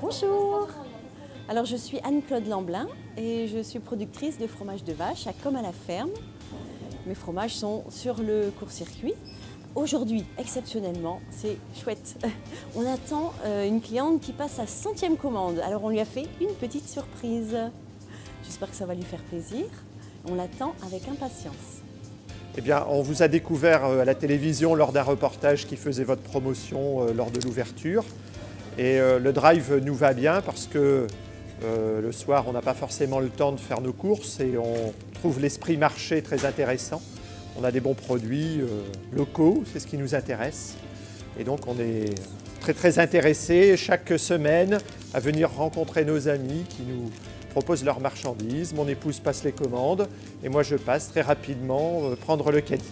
Bonjour Alors je suis Anne-Claude Lamblin et je suis productrice de fromage de vache à Comme à la ferme. Mes fromages sont sur le court-circuit. Aujourd'hui, exceptionnellement, c'est chouette. On attend euh, une cliente qui passe sa centième commande. Alors on lui a fait une petite surprise. J'espère que ça va lui faire plaisir. On l'attend avec impatience. Eh bien, on vous a découvert euh, à la télévision lors d'un reportage qui faisait votre promotion euh, lors de l'ouverture. Et le drive nous va bien parce que le soir, on n'a pas forcément le temps de faire nos courses et on trouve l'esprit marché très intéressant. On a des bons produits euh, locaux, c'est ce qui nous intéresse. Et donc on est très très intéressés chaque semaine à venir rencontrer nos amis qui nous proposent leurs marchandises. Mon épouse passe les commandes et moi je passe très rapidement euh, prendre le caddie.